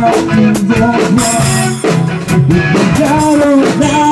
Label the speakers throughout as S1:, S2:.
S1: broken the wall. Without a doubt.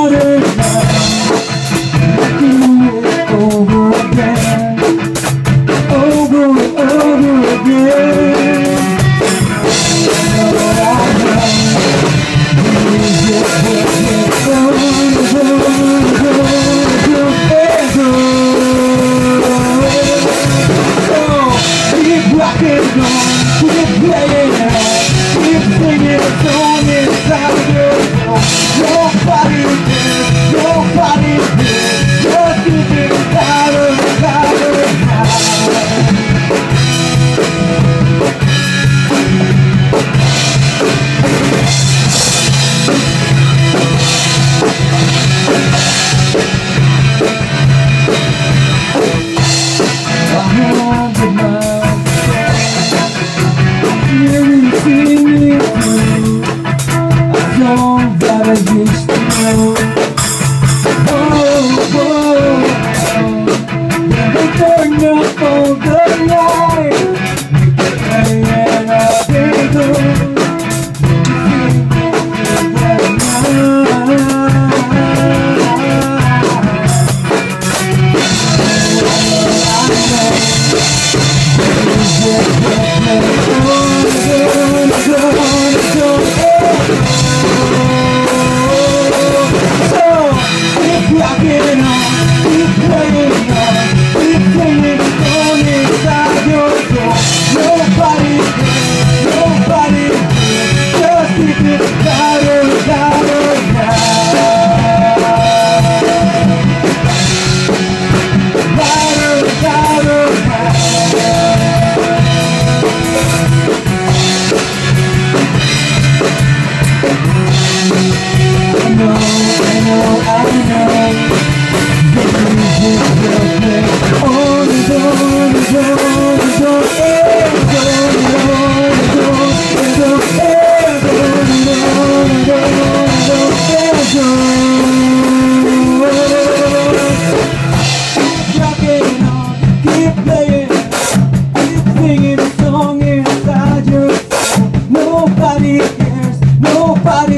S1: walking Nobody cares, nobody